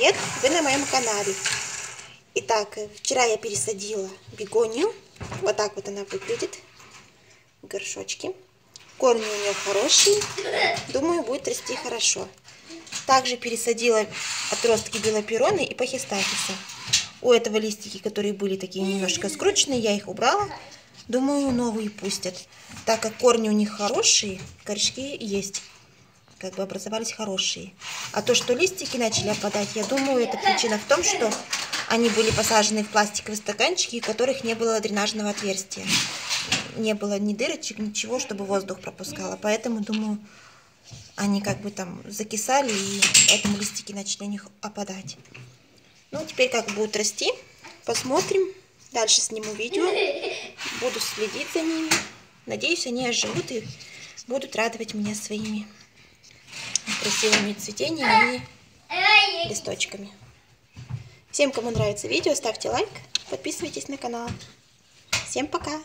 привет! Вы на моем канале. Итак, вчера я пересадила бегонию. Вот так вот она выглядит. В горшочке. Корни у нее хорошие. Думаю, будет расти хорошо. Также пересадила отростки белопероны и пахистатиса. У этого листики, которые были такие немножко скрученные, я их убрала. Думаю, новые пустят. Так как корни у них хорошие, корешки есть как бы образовались хорошие. А то, что листики начали опадать, я думаю, это причина в том, что они были посажены в пластиковые стаканчики, у которых не было дренажного отверстия. Не было ни дырочек, ничего, чтобы воздух пропускало. Поэтому, думаю, они как бы там закисали, и поэтому листики начали у них опадать. Ну, теперь как будут расти, посмотрим. Дальше сниму видео, буду следить за ними. Надеюсь, они оживут и будут радовать меня своими красивыми цветениями и листочками. Всем, кому нравится видео, ставьте лайк, подписывайтесь на канал. Всем пока!